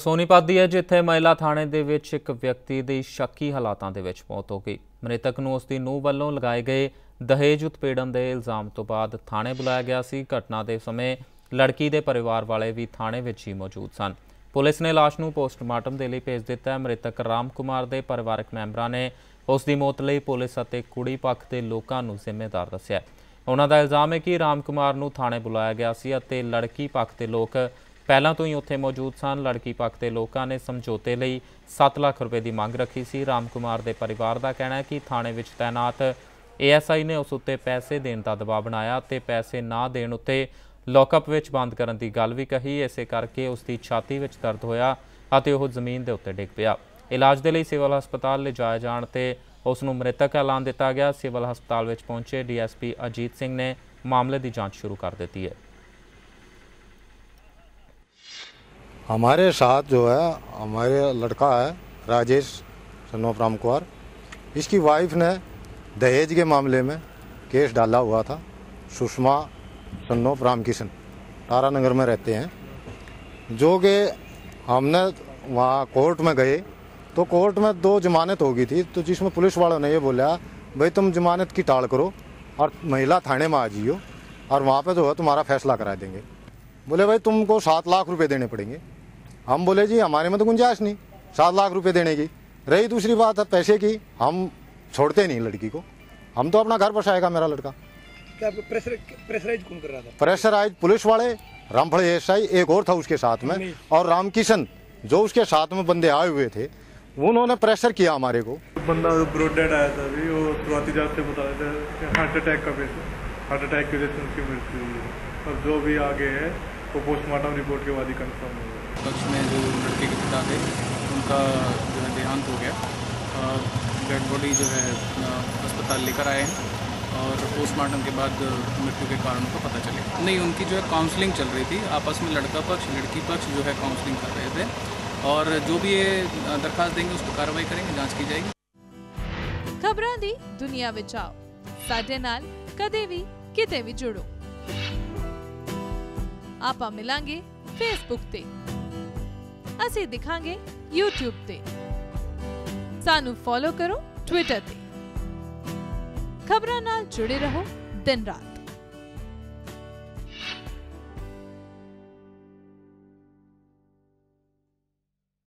ਸੋਨੀਪਤ ਦੀ ਹੈ, ਜਿੱਥੇ ਮਹਿਲਾ ਥਾਣੇ ਦੇ ਵਿੱਚ ਇੱਕ ਵਿਅਕਤੀ ਦੀ ਸ਼ੱਕੀ ਹਾਲਾਤਾਂ ਦੇ ਵਿੱਚ ਮੌਤ ਹੋ ਗਈ। ਮ੍ਰਿਤਕ ਨੂੰ ਉਸ ਦੀ ਨੂੰਹ ਵੱਲੋਂ ਲਗਾਏ ਗਏ ਦਹੇਜ ਉਤਪੇੜਨ ਦੇ ਇਲਜ਼ਾਮ ਤੋਂ ਬਾਅਦ ਥਾਣੇ ਬੁਲਾਇਆ ਗਿਆ ਸੀ। ਘਟਨਾ ਦੇ ਸਮੇਂ ਲੜਕੀ ਦੇ ਪਰਿਵਾਰ ਵਾਲੇ ਵੀ ਥਾਣੇ ਵਿੱਚ ਹੀ ਮੌਜੂਦ ਸਨ। ਪੁਲਿਸ ਨੇ ਲਾਸ਼ ਨੂੰ ਪੋਸਟਮਾਰਟਮ ਦੇ ਲਈ ਭੇਜ ਦਿੱਤਾ। ਹੈ ਮ੍ਰਿਤਕ ਰਾਮ ਕੁਮਾਰ ਦੇ ਪਰਿਵਾਰਕ ਮੈਂਬਰਾਂ ਨੇ ਉਸ ਦੀ ਮੌਤ ਲਈ ਪੁਲਿਸ ਅਤੇ ਕੁੜੀ ਪੱਖ ਦੇ ਲੋਕਾਂ ਨੂੰ ਜ਼ਿੰਮੇਵਾਰ ਦੱਸਿਆ। ਉਹਨਾਂ ਦਾ ਇਲਜ਼ਾਮ ਹੈ ਕਿ ਰਾਮ ਕੁਮਾਰ ਨੂੰ ਥਾਣੇ ਬੁਲਾਇਆ ਗਿਆ ਸੀ ਅਤੇ ਲੜਕੀ ਪੱਖ ਦੇ ਲੋਕ ਪਹਿਲਾਂ ਤੋਂ ਹੀ ਉੱਥੇ ਮੌਜੂਦ ਸਨ। ਲੜਕੀ ਪੱਖ ਦੇ ਲੋਕਾਂ ਨੇ ਸਮਝੌਤੇ ਲਈ 7 ਲੱਖ ਰੁਪਏ ਦੀ ਮੰਗ ਰੱਖੀ ਸੀ। ਰਾਮ ਕੁਮਾਰ ਦੇ ਪਰਿਵਾਰ ਦਾ ਕਹਿਣਾ ਹੈ ਕਿ ਥਾਣੇ ਵਿੱਚ ਤਾਇਨਾਤ ਏਐਸਆਈ ਨੇ ਉਸ ਉੱਤੇ ਪੈਸੇ ਦੇਣ ਦਾ ਦਬਾਅ ਬਣਾਇਆ ਤੇ ਪੈਸੇ ਨਾ ਦੇਣ ਉੱਤੇ ਲੌਕਅਪ ਵਿੱਚ ਬੰਦ ਕਰਨ ਦੀ ਗੱਲ ਵੀ ਕਹੀ। ਇਸੇ ਕਰਕੇ ਉਸ ਦੀ ਛਾਤੀ ਵਿੱਚ ਦਰਦ ਹੋਇਆ ਅਤੇ ਉਹ ਜ਼ਮੀਨ ਦੇ ਉੱਤੇ ਡਿੱਗ ਪਿਆ। ਇਲਾਜ ਦੇ ਲਈ ਸਿਵਲ ਹਸਪਤਾਲ ਲਿਜਾਇਆ ਜਾਣ ਤੇ ਉਸ ਨੂੰ ਮ੍ਰਿਤਕ ਐਲਾਨ ਦਿੱਤਾ ਗਿਆ। ਸਿਵਲ ਹਸਪਤਾਲ ਵਿੱਚ ਪਹੁੰਚੇ ਡੀਐਸਪੀ ਅਜੀਤ ਸਿੰਘ ਨੇ ਮਾਮਲੇ ਦੀ ਜਾਂਚ ਸ਼ੁਰੂ ਕਰ ਦਿੱਤੀ ਹੈ। हमारे साथ जो है, हमारे लड़का है, राजेश सन्नोफ राम कुमार, इसकी वाइफ ने दहेज के मामले में केस डाला हुआ था, सुषमा सन्नोफ रामकिशन तारानगर में रहते हैं। जो कि हमने वहाँ कोर्ट में गए तो कोर्ट में दो जमानत होगी थी तो जिसमें पुलिस वालों ने ये बोला, भाई, तुम जमानत की टाल करो और महिला थाने में आ जाइयो और वहाँ पे जो है तुम्हारा फैसला करा देंगे। बोले, भाई, तुमको सात लाख रुपए देने पड़ेंगे। हम बोले जी हमारे में तो गुंजाइश नहीं। सात लाख रुपए देने की। रही दूसरी बात है पैसे की। हम छोड़ते नहीं लड़की को। हम तो अपना घर बसाएगा मेरा लड़का। क्या प्रेशर प्रेशराइज कौन कर रहा था? प्रेशर आज पुलिस वाले रामफल एसआई एक और था उसके साथ में और रामकिशन जो उसके साथ में बंदे आए हुए थे उन्होंने प्रेशर किया हमारे को। बंदा ब्रोड डेड आया था अभी वो शुरुआती जाँच से बता रहे थे हार्ट अटैक का पेशेंट हार्ट अटैक की वजह से उनकी मृत्यु हुई है। और जो भी आगे है वो पोस्टमार्टम रिपोर्ट के बाद ही कंफर्म होगा पक्ष में जो लड़के के पिता थे उनका जो है देहांत हो गया डेड बॉडी जो है अ, अस्पताल लेकर आए हैं और पोस्टमार्टम के बाद मृत्यु के कारण का पता चलेगा नहीं उनकी जो है काउंसलिंग चल रही थी आपस में लड़का पक्ष लड़की पक्ष जो है काउंसलिंग कर रहे थे और जो भी ये अ, दरखास्त देंगे उस पर कार्रवाई करेंगे जांच की जाएगी ਖਬਰਾਂ ਦੀ ਦੁਨੀਆ ਵਿੱਚ ਆਓ ਸਾਡੇ ਨਾਲ ਕਦੇ ਵੀ ਕਿਤੇ ਵੀ ਜੁੜੋ ਆਪਾਂ ਮਿਲਾਂਗੇ ਫੇਸਬੁੱਕ ਤੇ ਅਸੀਂ ਦਿਖਾਂਗੇ YouTube ਤੇ ਸਾਨੂੰ ਫੋਲੋ ਕਰੋ Twitter ਤੇ ਖਬਰਾਂ ਨਾਲ ਜੁੜੇ ਰਹੋ ਦਿਨ ਰਾਤ